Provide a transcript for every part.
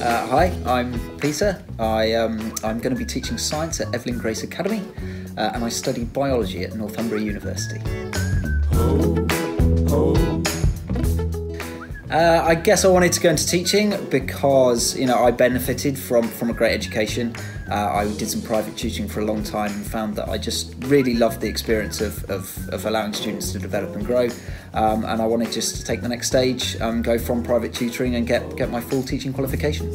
Uh, hi, I'm Peter. I, um, I'm going to be teaching science at Evelyn Grace Academy, uh, and I study biology at Northumbria University. Uh, I guess I wanted to go into teaching because you know I benefited from from a great education. Uh, I did some private tutoring for a long time and found that I just really loved the experience of, of, of allowing students to develop and grow. Um, and I wanted just to take the next stage, um, go from private tutoring and get get my full teaching qualification.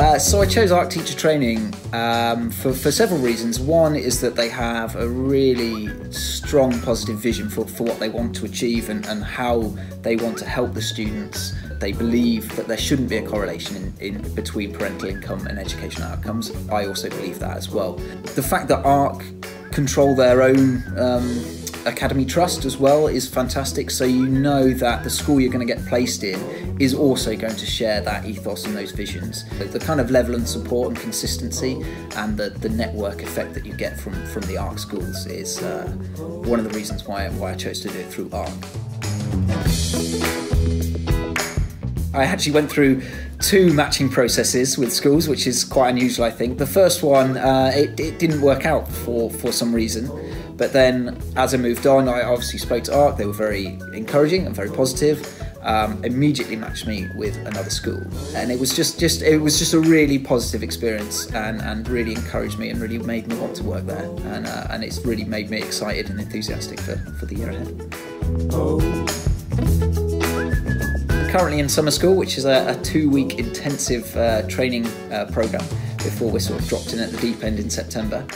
Uh, so I chose Ark teacher training um, for, for several reasons. One is that they have a really strong positive vision for, for what they want to achieve and, and how they want to help the students. They believe that there shouldn't be a correlation in, in between parental income and educational outcomes. I also believe that as well. The fact that Ark control their own um, Academy Trust as well is fantastic. So you know that the school you're going to get placed in is also going to share that ethos and those visions. The kind of level and support and consistency and the, the network effect that you get from, from the Ark schools is uh, one of the reasons why, why I chose to do it through Ark. I actually went through two matching processes with schools, which is quite unusual, I think. The first one, uh, it, it, didn't work out for, for some reason. But then as I moved on, I obviously spoke to Ark. They were very encouraging and very positive. Um, immediately matched me with another school, and it was just, just it was just a really positive experience, and, and really encouraged me and really made me want to work there, and uh, and it's really made me excited and enthusiastic for, for the year ahead. Currently in summer school, which is a, a two-week intensive uh, training uh, program before we're sort of dropped in at the deep end in September.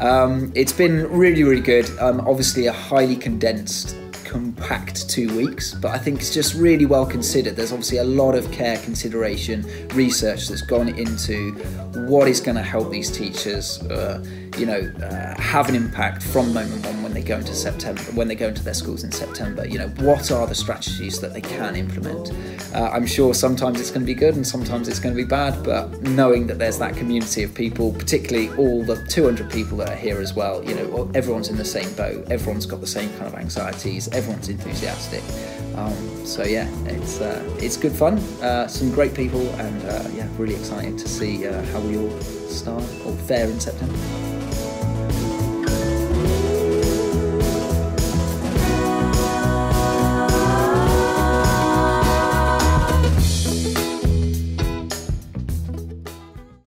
Um, it's been really, really good. Um, obviously, a highly condensed compact two weeks, but I think it's just really well considered. There's obviously a lot of care, consideration, research that's gone into what is going to help these teachers, uh, you know, uh, have an impact from moment one when they go into September, when they go into their schools in September. You know, what are the strategies that they can implement? Uh, I'm sure sometimes it's going to be good and sometimes it's going to be bad, but knowing that there's that community of people, particularly all the 200 people that are here as well, you know, everyone's in the same boat, everyone's got the same kind of anxieties everyone's enthusiastic. Um, so yeah, it's uh, it's good fun. Uh, some great people, and uh, yeah, really excited to see uh, how we all start or fare in September.